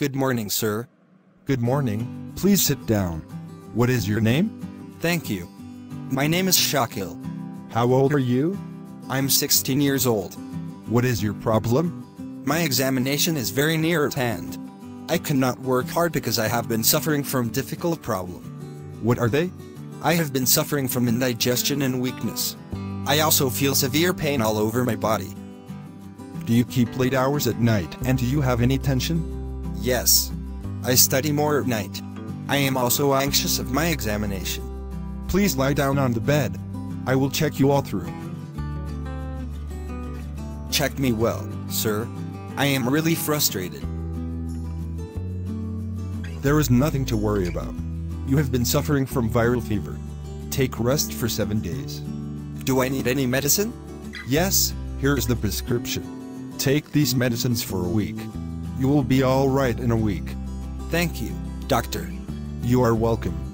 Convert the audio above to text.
Good morning, sir. Good morning. Please sit down. What is your name? Thank you. My name is Shakil. How old are you? I'm 16 years old. What is your problem? My examination is very near at hand. I cannot work hard because I have been suffering from difficult problem. What are they? I have been suffering from indigestion and weakness. I also feel severe pain all over my body. Do you keep late hours at night and do you have any tension? Yes. I study more at night. I am also anxious of my examination. Please lie down on the bed. I will check you all through. Check me well, sir. I am really frustrated. There is nothing to worry about. You have been suffering from viral fever. Take rest for seven days. Do I need any medicine? Yes, here is the prescription. Take these medicines for a week. You will be all right in a week. Thank you, doctor. You are welcome.